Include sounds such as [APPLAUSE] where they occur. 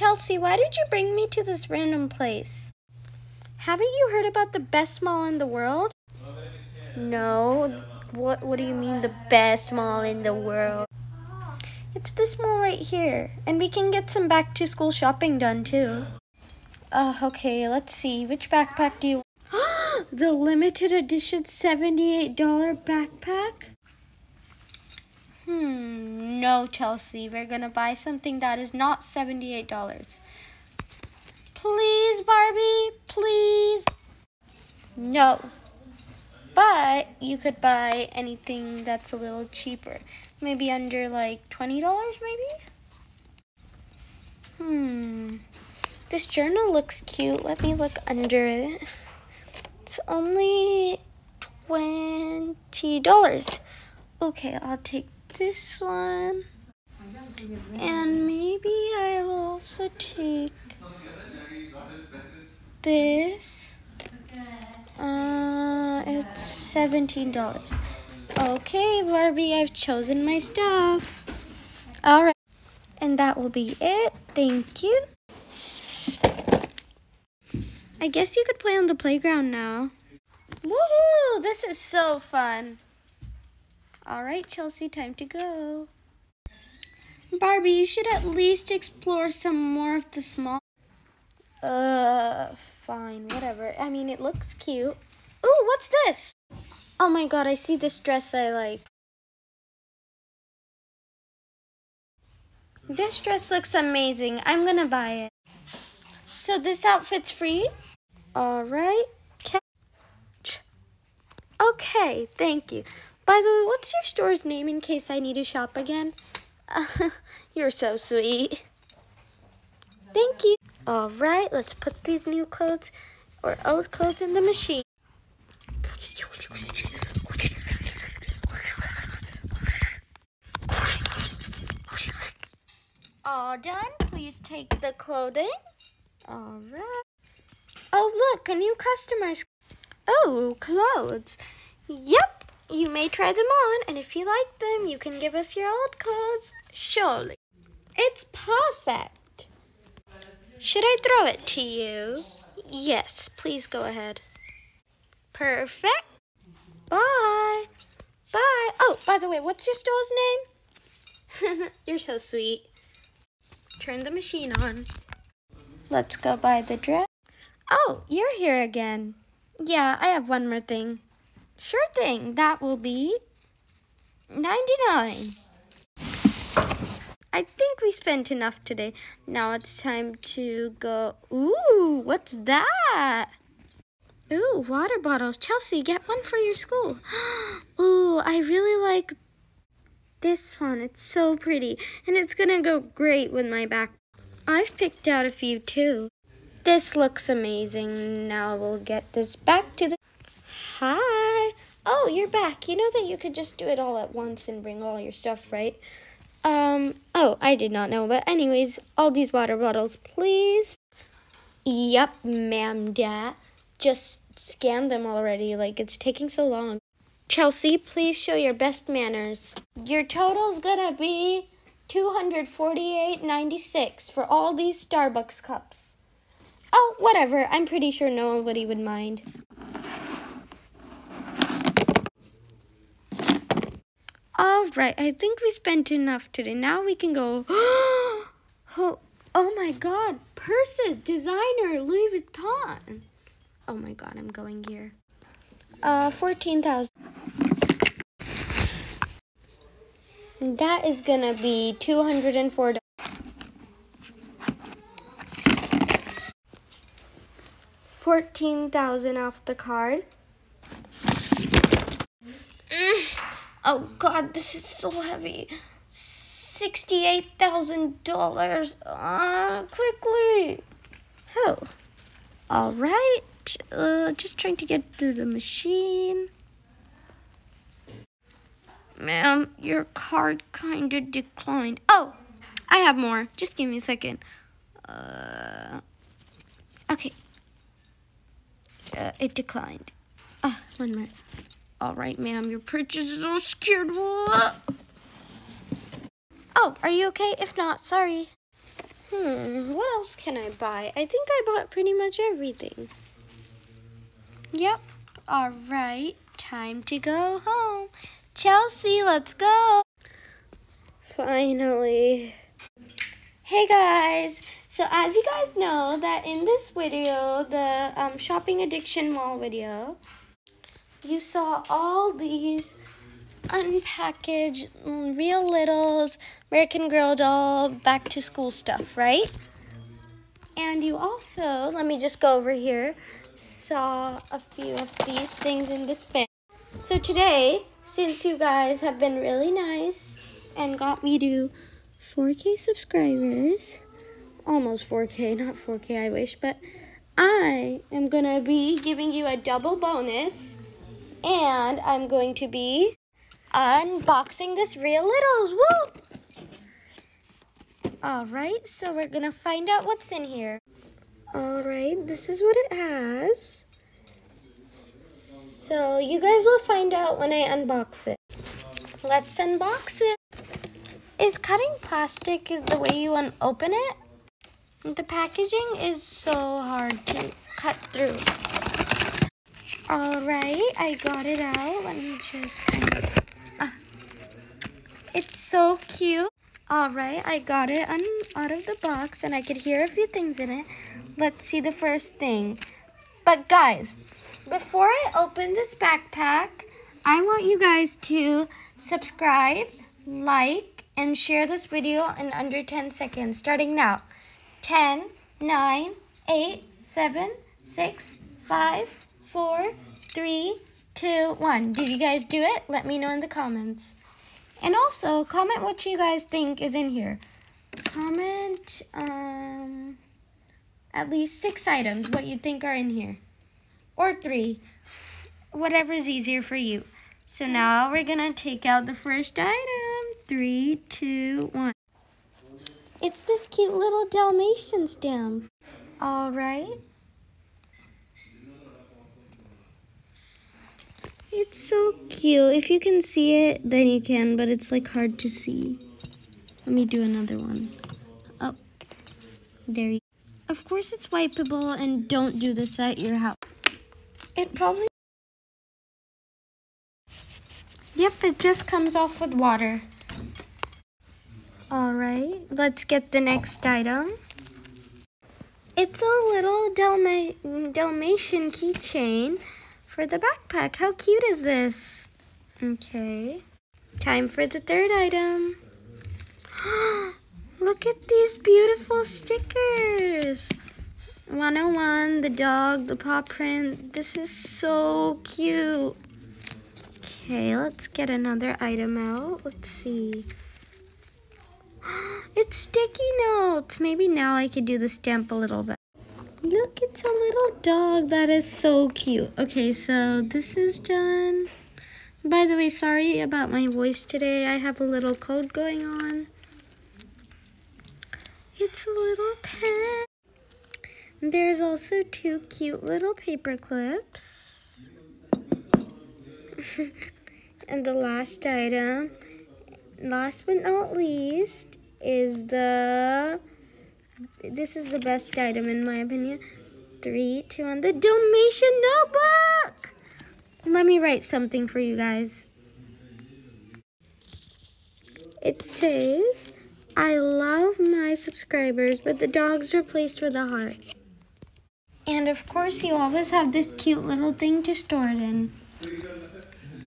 Chelsea, why did you bring me to this random place? Haven't you heard about the best mall in the world? No. What what do you mean the best mall in the world? It's this mall right here. And we can get some back to school shopping done too. Uh, okay, let's see. Which backpack do you want? [GASPS] The limited edition $78 backpack? Hmm, no, Chelsea. We're gonna buy something that is not $78. Please, Barbie, please. No. But you could buy anything that's a little cheaper. Maybe under like $20 maybe? Hmm. This journal looks cute. Let me look under it. It's only $20. Okay, I'll take this one. And maybe I will also take this. Uh, it's $17. Okay, Barbie, I've chosen my stuff. All right. And that will be it. Thank you. I guess you could play on the playground now. Woohoo! This is so fun. All right, Chelsea, time to go. Barbie, you should at least explore some more of the small. Uh, fine, whatever. I mean, it looks cute. Ooh, what's this? Oh my god, I see this dress I like. This dress looks amazing. I'm gonna buy it. So this outfit's free? Alright. Okay, thank you. By the way, what's your store's name in case I need to shop again? Uh, [LAUGHS] you're so sweet. Thank you. Alright, let's put these new clothes or old clothes in the machine. All done. Please take the clothing. All right. Oh, look, a new customer. Oh, clothes. Yep, you may try them on, and if you like them, you can give us your old clothes. Surely. It's perfect. Should I throw it to you? Yes, please go ahead. Perfect. Bye. Bye. Oh, by the way, what's your store's name? [LAUGHS] You're so sweet. Turn the machine on. Let's go buy the dress. Oh, you're here again. Yeah, I have one more thing. Sure thing. That will be 99. I think we spent enough today. Now it's time to go. Ooh, what's that? Ooh, water bottles. Chelsea, get one for your school. [GASPS] Ooh, I really like this one. It's so pretty. And it's going to go great with my back. I've picked out a few too. This looks amazing. Now we'll get this back to the... Hi. Oh, you're back. You know that you could just do it all at once and bring all your stuff, right? Um, oh, I did not know. But anyways, all these water bottles, please. Yep, ma'am, dad. Just scan them already. Like, it's taking so long. Chelsea, please show your best manners. Your total's gonna be 248.96 for all these Starbucks cups. Oh, whatever. I'm pretty sure nobody would mind. All right, I think we spent enough today. Now we can go. [GASPS] oh, oh my God, purses, designer, Louis Vuitton. Oh my God, I'm going here. Uh, fourteen thousand. That is gonna be two hundred and four. Fourteen thousand off the card. Oh God, this is so heavy. Sixty-eight thousand dollars. Ah, quickly. Oh, all right. Uh, just trying to get through the machine. Ma'am, your card kind of declined. Oh, I have more. Just give me a second. Uh, okay. Uh, it declined. Ah, one minute. All right, ma'am, your purchase is all secured. Oh, are you okay? If not, sorry. Hmm, what else can I buy? I think I bought pretty much everything. Yep. All right, time to go home. Chelsea, let's go. Finally. Hey guys, so as you guys know that in this video, the um, shopping addiction mall video, you saw all these unpackaged mm, real littles American Girl doll back to school stuff, right? And you also, let me just go over here, saw a few of these things in this bin. So today, since you guys have been really nice and got me to 4K subscribers, almost 4K, not 4K, I wish, but I am going to be giving you a double bonus and I'm going to be unboxing this Real Littles. Woo! Alright, so we're going to find out what's in here. Alright, this is what it has. So you guys will find out when I unbox it. Let's unbox it. Is cutting plastic is the way you open it? The packaging is so hard to cut through. Alright, I got it out. Let me just kind of... Uh, it's so cute. Alright, I got it out of the box and I could hear a few things in it. Let's see the first thing. But guys, before I open this backpack, I want you guys to subscribe, like, and share this video in under 10 seconds, starting now. 10, 9, 8, 7, 6, 5, 4, 3, 2, 1. Did you guys do it? Let me know in the comments. And also, comment what you guys think is in here. Comment um, at least six items, what you think are in here. Or three. Whatever is easier for you. So now we're going to take out the first item. Three, two, one. It's this cute little Dalmatian stamp. All right. It's so cute. If you can see it, then you can, but it's like hard to see. Let me do another one. Oh, there you go. Of course it's wipeable and don't do this at your house. It probably... Yep, it just comes off with water. All right, let's get the next item. It's a little Dalma Dalmatian keychain for the backpack. How cute is this? Okay, time for the third item. [GASPS] Look at these beautiful stickers. 101, the dog, the paw print. This is so cute. Okay, let's get another item out. Let's see. [GASPS] It's sticky notes. Maybe now I could do the stamp a little bit. Look, it's a little dog. That is so cute. Okay, so this is done. By the way, sorry about my voice today. I have a little cold going on. It's a little pet. There's also two cute little paper clips. [LAUGHS] and the last item, last but not least, is the, this is the best item in my opinion. Three, two, on the Dalmatian notebook. Let me write something for you guys. It says, I love my subscribers, but the dog's replaced with a heart. And of course, you always have this cute little thing to store it in.